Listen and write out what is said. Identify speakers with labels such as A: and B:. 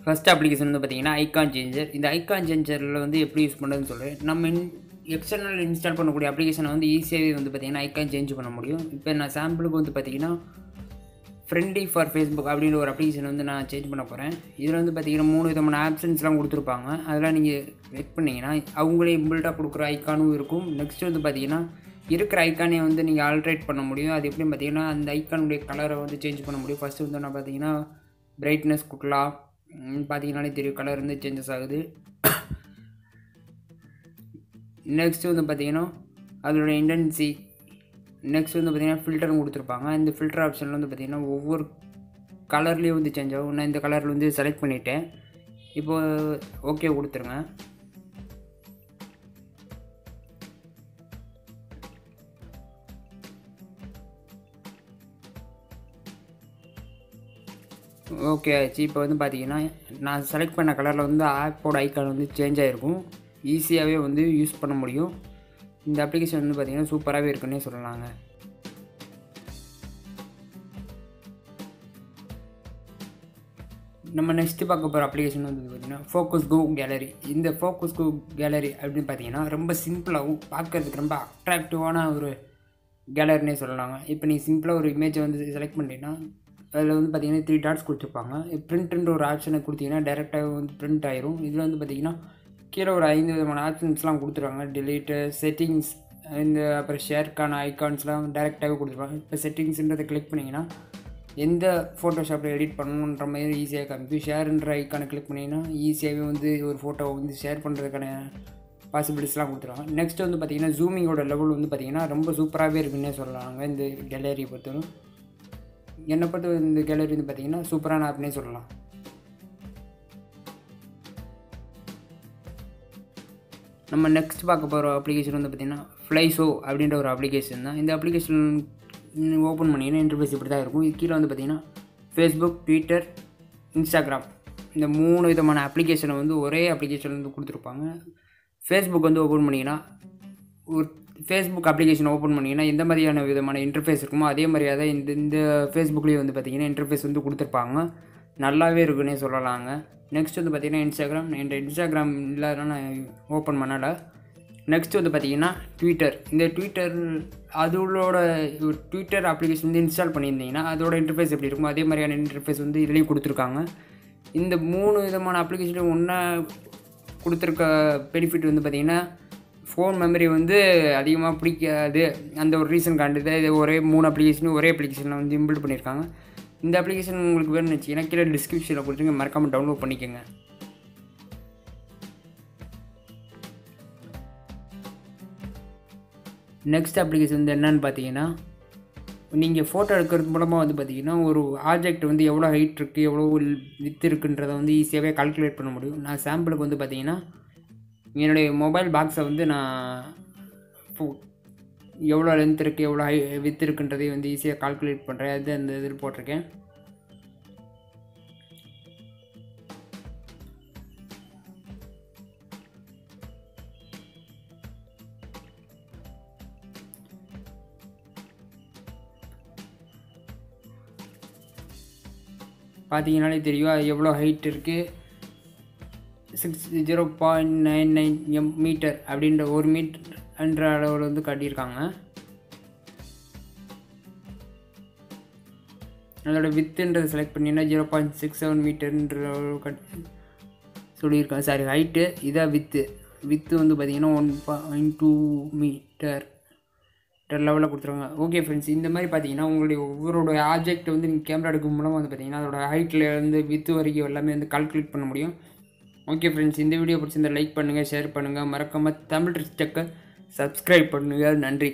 A: First application வந்து பார்த்தீங்கன்னா icon changer இந்த ஐகான் சேஞ்சரில் வந்து எப்படி யூஸ் பண்ணுறதுன்னு சொல்கிறேன் நம்ம இன் எக்ஸ்டர்னல் இன்ஸ்டால் பண்ணக்கூடிய அப்ளிகேஷனை வந்து ஈஸியாகவே வந்து பார்த்திங்கன்னா ஐக்கான் சேஞ்ச் பண்ண முடியும். இப்போ நான் சாம்பிளுக்கு வந்து பார்த்தீங்கன்னா ஃப்ரெண்ட்லி ஃபார் ஃபேஸ்புக் அப்படின்ற ஒரு அப்ளிகேஷன் வந்து நான் சேஞ்ச் பண்ண போகிறேன் இதில் வந்து பார்த்தீங்கன்னா மூணு விதமான ஆப்ஷன்ஸ்லாம் கொடுத்துருப்பாங்க. அதெல்லாம் நீங்கள் வெக் பண்ணிங்கன்னா அவங்களே இம்பிள்டாக கொடுக்குற ஐக்கானும் இருக்கும். நெக்ஸ்ட் வந்து பார்த்தீங்கன்னா இருக்கிற ஐக்கானே வந்து நீங்கள் ஆல்ட்ரேட் பண்ண முடியும். அது எப்படின்னு பார்த்தீங்கன்னா அந்த ஐக்கானுடைய கலரை வந்து சேஞ்ச் பண்ண முடியும். ஃபஸ்ட்டு வந்து நான் பார்த்தீங்கன்னா பிரைட்னஸ் கொடுக்கலாம். பார்த்தீங்கன்னாலே தெரியும் கலர் வந்து சேஞ்சஸ் ஆகுது. நெக்ஸ்ட் வந்து பார்த்தீங்கன்னா அதோட இன்டென்சி நெக்ஸ்ட் வந்து பார்த்தீங்கன்னா ஃபில்டரும் கொடுத்துருப்பாங்க. இந்த ஃபில்டர் ஆப்ஷனில் வந்து பார்த்தீங்கன்னா ஒவ்வொரு கலர்லேயும் வந்து சேஞ்ச் ஆகும். நான் இந்த கலரில் வந்து செலக்ட் பண்ணிட்டேன். இப்போ ஓகே கொடுத்துருங்க. ஓகே ஆச்சு. இப்போ வந்து பார்த்தீங்கன்னா நான் செலக்ட் பண்ண கலரில் வந்து ஆப்போட ஐக்கான் வந்து சேஞ்ச் ஆகிருக்கும் ஈஸியாகவே வந்து யூஸ் பண்ண முடியும். இந்த அப்ளிகேஷன் வந்து பார்த்தீங்கன்னா சூப்பராகவே இருக்குன்னே சொல்லலாங்க. நம்ம நெக்ஸ்ட்டு பார்க்க போகிற அப்ளிகேஷன் வந்து பார்த்தீங்கன்னா ஃபோக்கஸ் கோ கேலரி இந்த ஃபோக்கஸ் கோ கேலரி அப்படின்னு பார்த்தீங்கன்னா ரொம்ப சிம்பிளாகவும் பார்க்கறதுக்கு ரொம்ப அட்ராக்டிவான ஒரு கேலரினே சொல்லலாங்க. இப்போ நீ சிம்பிளாக ஒரு இமேஜை வந்து செலக்ட் பண்ணிட்டீங்கன்னா அதில் வந்து பார்த்தீங்கன்னா த்ரீ டாட்ஸ் கொடுத்துருப்பாங்க. பிரிண்ட்ன்ற ஒரு ஆப்ஷனை கொடுத்தீங்கன்னா டேரெக்டாக வந்து பிரிண்ட் ஆயிரும். இதில் வந்து பார்த்திங்கன்னா கீழே ஒரு ஐந்து விதமான ஆப்ஷன்ஸ்லாம் கொடுத்துருவாங்க டிலீட்டு செட்டிங்ஸ் இந்த அப்புறம் ஷேர்க்கான ஐக்கான்ஸ்லாம் டேரெக்டாகவே கொடுத்துருவாங்க இப்போ செட்டிங்ஸ்ன்றதை கிளிக் பண்ணிங்கன்னா எந்த ஃபோட்டோஷாப்பில் எடிட் பண்ணணுன்ற மாதிரி ஈஸியாக காமிக்கும். ஷேருன்ற ஐக்கானை கிளிக் பண்ணிங்கன்னா ஈஸியாகவே வந்து ஒரு ஃபோட்டோவை வந்து ஷேர் பண்ணுறதுக்கான பாசிபிலிட்டிஸ்லாம் கொடுத்துருவாங்க. நெக்ஸ்ட் வந்து பார்த்தீங்கன்னா ஜூமிங்கோட லெவல் வந்து பார்த்திங்கன்னா ரொம்ப சூப்பராகவே இருக்குன்னே சொல்லலாங்க இந்த கேலரியை பொறுத்தவரை என்னை பொறுத்த இந்த கேலரி வந்து பார்த்தீங்கன்னா சூப்பரான ஆப்னே சொல்லலாம். நம்ம நெக்ஸ்ட் பார்க்க போகிற அப்ளிகேஷன் வந்து பார்த்திங்கன்னா ஃப்ளைஷோ அப்படின்ற ஒரு அப்ளிகேஷன் தான். இந்த அப்ளிகேஷன் ஓப்பன் பண்ணிங்கன்னா இன்டர்ஃபேஸ் இப்படி தான் இருக்கும். இது கீழே வந்து பார்த்திங்கன்னா ஃபேஸ்புக் ட்விட்டர் இன்ஸ்டாகிராம் இந்த மூணு விதமான அப்ளிகேஷனை வந்து ஒரே அப்ளிகேஷன் வந்து கொடுத்துருப்பாங்க. ஃபேஸ்புக் வந்து ஓப்பன் பண்ணிங்கன்னா ஒரு ஃபேஸ்புக் அப்ளிகேஷன் ஓப்பன் பண்ணிங்கன்னா எந்த மாதிரியான விதமான இன்டர்ஃபேஸ் இருக்குமோ அதே மாதிரியாக தான் இந்த இந்த ஃபேஸ்புக்லேயும் வந்து பார்த்திங்கன்னா இன்டர்ஃபேஸ் வந்து கொடுத்துருப்பாங்க. நல்லாவே இருக்குன்னே சொல்லலாங்க. நெக்ஸ்ட் வந்து பார்த்திங்கன்னா இன்ஸ்டாகிராம் இந்த இன்ஸ்டாகிராம் இல்லாத நான் ஓப்பன் பண்ணலை. நெக்ஸ்ட் வந்து பார்த்திங்கன்னா ட்விட்டர் இந்த ட்விட்டர் அதோட ட்விட்டர் அப்ளிகேஷன் வந்து இன்ஸ்டால் பண்ணியிருந்தீங்கன்னா அதோட இன்டர்ஃபேஸ் எப்படி இருக்கும் அதே மாதிரியான இன்டர்ஃபேஸ் வந்து இதுலேயும் கொடுத்துருக்காங்க. இந்த மூணு விதமான அப்ளிகேஷனும் ஒன்றா கொடுத்துருக்க பெனிஃபிட் வந்து பார்த்திங்கன்னா ஃபோன் மெமரி வந்து அதிகமாக பிடிக்காது. அந்த ஒரு ரீசன் காண்டுது இது ஒரே மூணு அப்ளிகேஷனும் ஒரே அப்ளிகேஷனில் வந்து இம்பிள் பண்ணியிருக்காங்க. இந்த அப்ளிகேஷன் உங்களுக்கு வேணும்னுச்சு எனக்கு கீழே டிஸ்கிரிப்ஷனில் கொடுத்துருங்க. மறக்காமல் டவுன்லோட் பண்ணிக்கோங்க. நெக்ஸ்ட் அப்ளிகேஷன் வந்து என்னன்னு பார்த்தீங்கன்னா நீங்கள் ஃபோட்டோ எடுக்கிறது மூலமாக வந்து பார்த்தீங்கன்னா ஒரு ஆப்ஜெக்ட் வந்து எவ்வளோ ஹைட் இருக்குது எவ்வளோ வித் இருக்குன்றதை வந்து ஈஸியாகவே கால்குலேட் பண்ண முடியும். நான் சாம்பிளுக்கு வந்து பார்த்தீங்கன்னா என்னுடைய மொபைல் பாக்ஸை வந்து நான் எவ்வளோ லென்த் இருக்குது எவ்வளோ ஹை வித் இருக்குன்றதையும் வந்து ஈஸியாக கால்குலேட் பண்ணுறேன் அது அந்த இதில் போட்டிருக்கேன். பார்த்தீங்கனாலே தெரியும் அது எவ்வளோ ஹைட் இருக்குது six zero point nine nine M metre அப்படின்ற ஒரு மீட்டர் என்ற அளவில் வந்து காட்டியிருக்காங்க. அதோட வித்துன்றது செலக்ட் பண்ணிங்கன்னா ஜீரோ பாயிண்ட் சிக்ஸ் செவன் மீட்டர்ன்ற கட் சொல்லியிருக்காங்க. சாரி ஹைட்டு இதான் வித்து வித்து வந்து பார்த்தீங்கன்னா ஒன் பாயிண்ட் டூ மீட்டர் லெவலில் கொடுத்துருவாங்க ஓகே ஃப்ரெண்ட்ஸ் இந்த மாதிரி பார்த்தீங்கன்னா உங்களுடைய ஒவ்வொருடைய ஆப்ஜெக்ட் வந்து நீங்கள் கேமரா எடுக்கும் மூலமாக வந்து பார்த்தீங்கன்னா அதோட ஹைட்டில் இருந்து வித்து வரைக்கும் எல்லாமே வந்து கால்குலேட் பண்ண முடியும். ஓகே ஃப்ரெண்ட்ஸ் இந்த வீடியோ பிடிச்சிருந்தா லைக் பண்ணுங்கள் ஷேர் பண்ணுங்கள் மறக்காமல் தமிழ் ரிஸ்டக்கை சப்ஸ்கிரைப் பண்ணுங்கள் நன்றி.